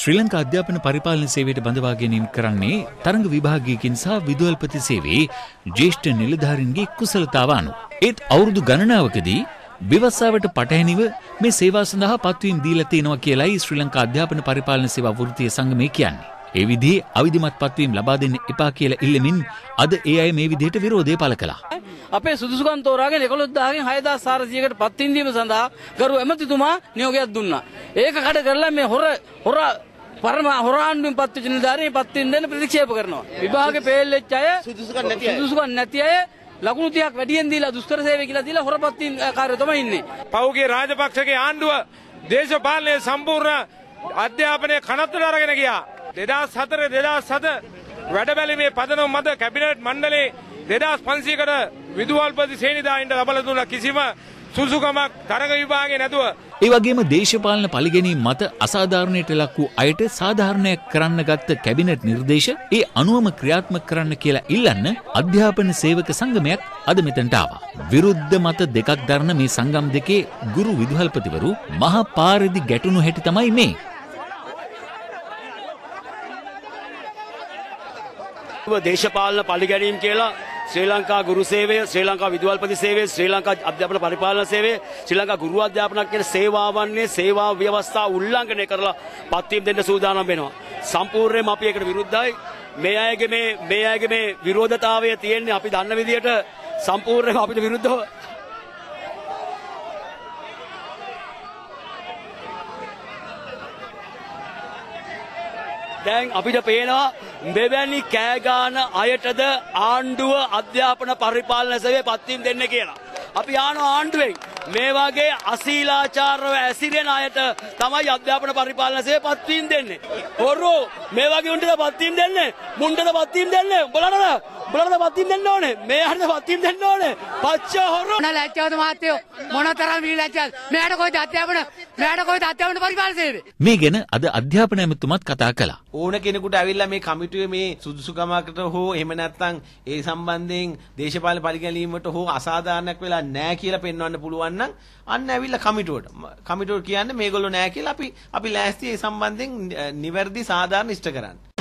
ශ්‍රී ලංකා අධ්‍යාපන පරිපාලන සේවයට බඳවා ගැනීම කරන්නේ තරඟ විභාගයකින් සහ විදුහල්පති සේවයේ ජ්‍යෙෂ්ඨ නිලධාරීන්ගේ කුසලතාව අනුව. ඒත් අවුරුදු ගණනාවකදී විවස්සාවට පටහැනිව මේ සේවා සඳහා පත්වීම් දීලා තියෙනවා කියලයි ශ්‍රී ලංකා අධ්‍යාපන පරිපාලන සේවා වෘත්තීය සංගමය කියන්නේ. ඒ විදිහේ අවිධිමත් පත්වීම් ලබා දෙන්න එපා කියලා ඉල්ලමින් අද ඒ අය මේ විදිහට විරෝධය පළ කළා. අපේ සුදුසුකම් තෝරාගෙන 11000කින් 6400කට පත්වීම් දීම සඳහා ගරු ඇමතිතුමා නියෝගයක් දුන්නා. ඒක කඩ කරලා මේ හොර හොර පරම හොරාණ්ඩුවෙන් පත්වෙච්ච නිලධාරීන් පත්වීම් දෙන්න ප්‍රතික්ෂේප කරනවා. විභාගේ ෆේල් වෙච්ච අය සුදුසුකම් නැති අය සුදුසුකම් නැති අය ලකුණු තියක් වැඩියෙන් දීලා දුෂ්කර සේවය කියලා දීලා හොරපත්වීම් කාර්යය තමයි ඉන්නේ. පෞගේ රාජපක්ෂගේ ආණ්ඩුව දේශපාලනයේ සම්පූර්ණ අධ්‍යාපනය කනත්තුට අරගෙන ගියා. දෙදස් හතර දෙදස් සත වැඩබැලිමේ පදනම් මත කැබිනට් මණ්ඩලේ දෙදස් පන්සීකට විදුවල්පති සේනිදායින්ට ලබල දුන්න කිසිම සුසුකමක් තරග විභාගේ නැතුව. ඒ වගේම දේශපාලන පලිගැනීම් මත අසාධාරණයට ලක් වූ අයට සාධාරණයක් කරන්න ගත්ත කැබිනට් නිර්දේශ ඒ අනුවම ක්‍රියාත්මක කරන්න කියලා ඉල්ලන්න අධ්‍යාපන සේවක සංගමයක් අද මෙතනට ආවා. විරුද්ධ මත දෙකක් දරන මේ සංගම් දෙකේ ගුරු විදුහල්පතිවරු මහා පාරදි ගැටුණු හැටි තමයි මේ. දේශපාලන පලිගැනීම් කියලා ශ්‍රී ලංකා ගුරු සේවය ශ්‍රී ලංකා විදුහල්පති සේවය ශ්‍රී ලංකා අධ්‍යාපන පරිපාලන සේවය ශ්‍රී ලංකා ගුරු අධ්‍යාපනක් කියන සේවාවන්නේ සේවා ව්‍යවස්ථා උල්ලංඝනය කරලා පත්වීම් දෙන්න සූදානම් වෙනවා. සම්පූර්ණයෙන්ම අපි ඒකට විරුද්ධයි. මේ අයගේ මේ මේ අයගේ මේ විරෝධතාවය තියෙන්නේ අපි දන්න විදියට සම්පූර්ණයෙන්ම අපිට විරුද්ධව දැන් අපිට පේනවා මෙවැනි කෑගාන අයටද ආණ්ඩුව අධ්‍යාපන පරිපාලන සේවය පත්වීම් දෙන්න කියලා. අපි ආනෝ ආණ්ඩුවෙන් මේ වගේ අසීලාචාරව ඇසිරෙන අයට තමයි අධ්‍යාපන පරිපාලන සේවය පත්වීම් දෙන්නේ. හොරෝ මේ වගේ උන්ටද පත්වීම් දෙන්නේ? මුන්ටද පත්වීම් දෙන්නේ? බලන්න බලන්න පත්වීම් දෙන්න ඕනේ. මේ හරිද පත්වීම් දෙන්න ඕනේ. පච්ච හොරෝ මොන ලැජ්ජාවද මහත්තයෝ මොන තරම් වී ලැජ්ජාද මෙයාට කොයිද අධ්‍යාපන මෙයාට කොයිද අධ්‍යාපන පරිපාලන සේවය මේ ගැන අද අධ්‍යාපන ඇමතුමත් කතා කළා. ඕන කෙනෙකුට ඇවිල්ලා මේ කමිටුවේ මේ සුදුසුකමකට හෝ එහෙම නැත්නම් ඒ සම්බන්ධයෙන් දේශපාලන පරිගැනීමට හෝ අසාධාරණයක් වෙලා නැහැ කියලා පෙන්වන්න පුළුවන් නම් අන්න ඇවිල්ලා කමිටුවට කමිටුවට කියන්නේ මේගොල්ලෝ නැහැ කියලා අපි අපි ලෑස්ති ඒ සම්බන්ධයෙන් නිවැරදි සාධාරණ ඉෂ්ට කරන්න.